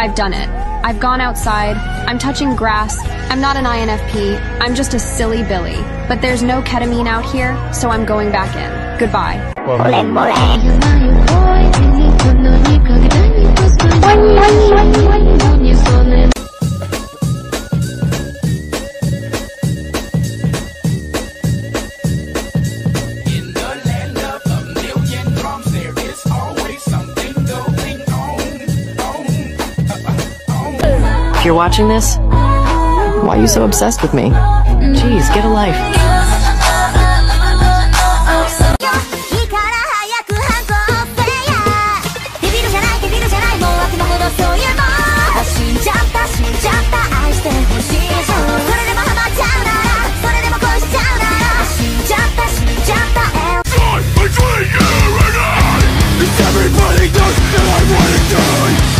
I've done it. I've gone outside. I'm touching grass. I'm not an INFP. I'm just a silly Billy. But there's no ketamine out here, so I'm going back in. Goodbye. Well, you're watching this? Why are you so obsessed with me? Jeez, get a life. Everybody knows that I wanna die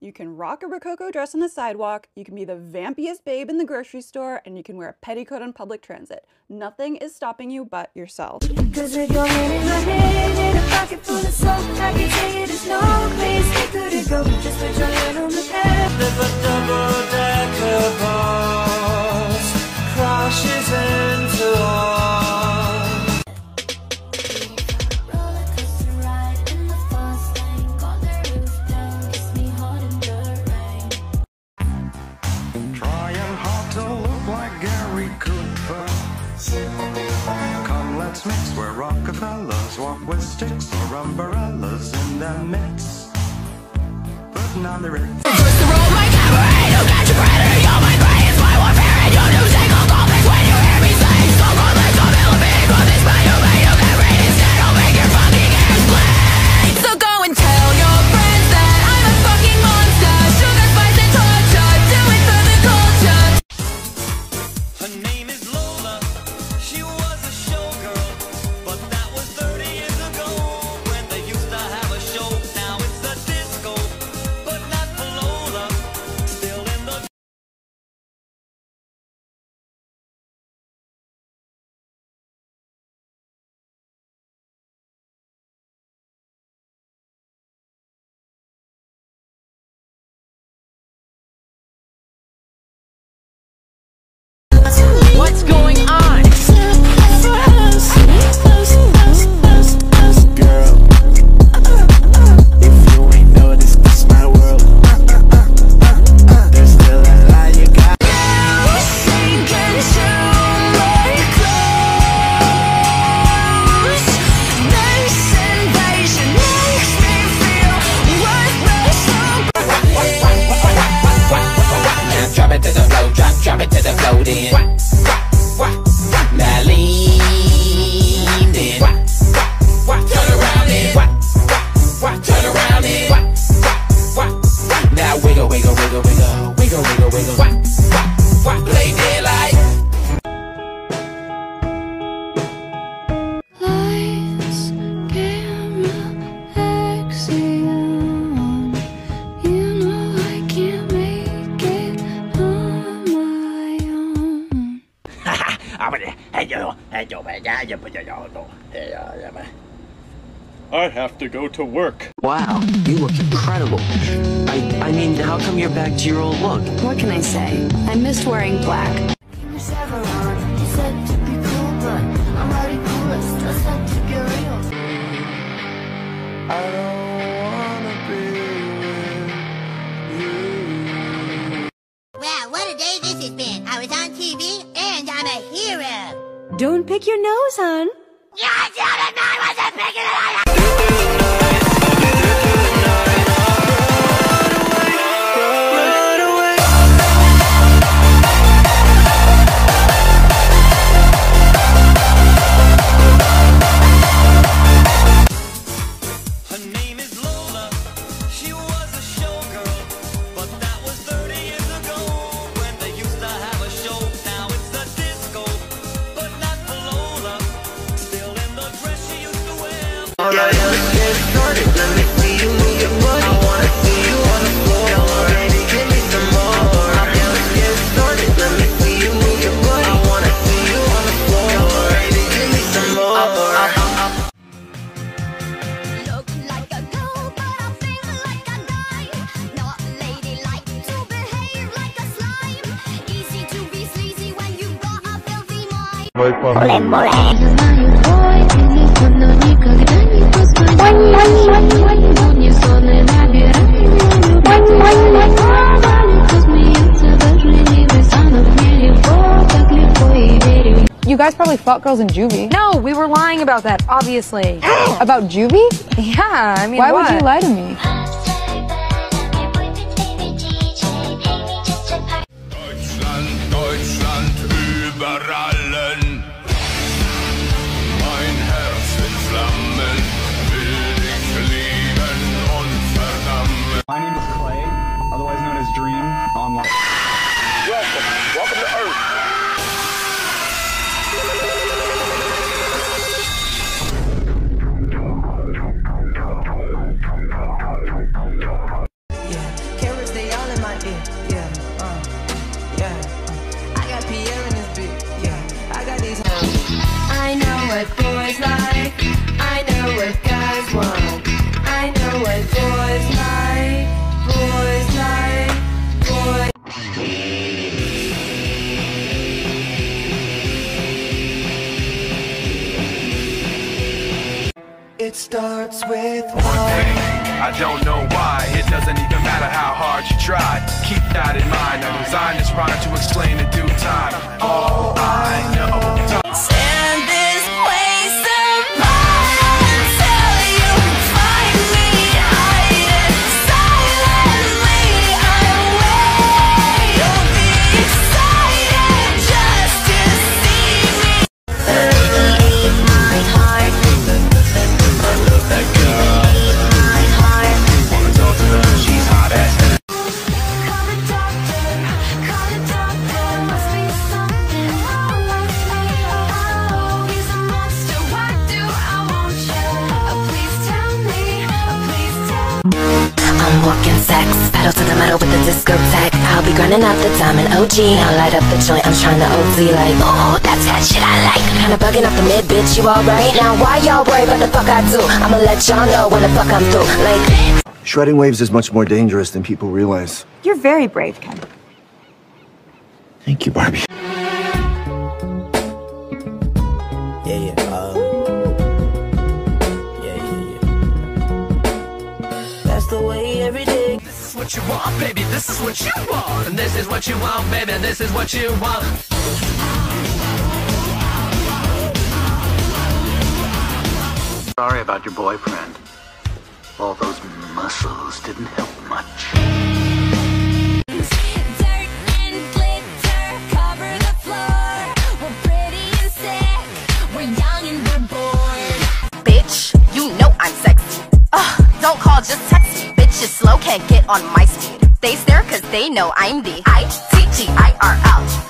You can rock a Rococo dress on the sidewalk, you can be the vampiest babe in the grocery store, and you can wear a petticoat on public transit. Nothing is stopping you but yourself. sticks or umbrellas in the mix. Putting on the. First the roll, my cabaret, don't catch a predator. I have to go to work. Wow, you look incredible. I, I mean, how come you're back to your old look? What can I say? I missed wearing black. I don't wanna be with you. Wow, what a day this has been. I was on TV Don't pick your nose, hon. Damn it, man, wasn't picking it filthy mind. You guys probably fought girls in juvie. No, we were lying about that, obviously. About juvie? yeah, I mean, Why what? would you lie to me? Deutschland, Deutschland über It starts with One thing, I don't know why. It doesn't even matter how hard you try. Keep that in mind. I designed this rhyme to explain in due time. All I know. Discotheque. I'll be grinding out the diamond OG. I'll light up the joint, I'm trying to OZ like, oh, that's that shit I like. Kinda bugging up the mid, bitch, you alright? Now why y'all worry about the fuck I do? I'ma let y'all know when the fuck I'm through. Like, Shredding waves is much more dangerous than people realize. You're very brave, Ken. Thank you, Barbie. Yeah, yeah. Uh, yeah, yeah, yeah. That's the way every day. This is what you want, baby. This is what you want. And this is what you want, baby. This is what you want. Sorry about your boyfriend. All those muscles didn't help much. Dirt and glitter cover the floor. We're pretty and sick. We're young and we're bored. bitch, you know I'm sexy. Ugh, don't call, just text me. Bitch is slow, can't get on my speed. They stare cause they know I'm the I-T-G-I-R-L.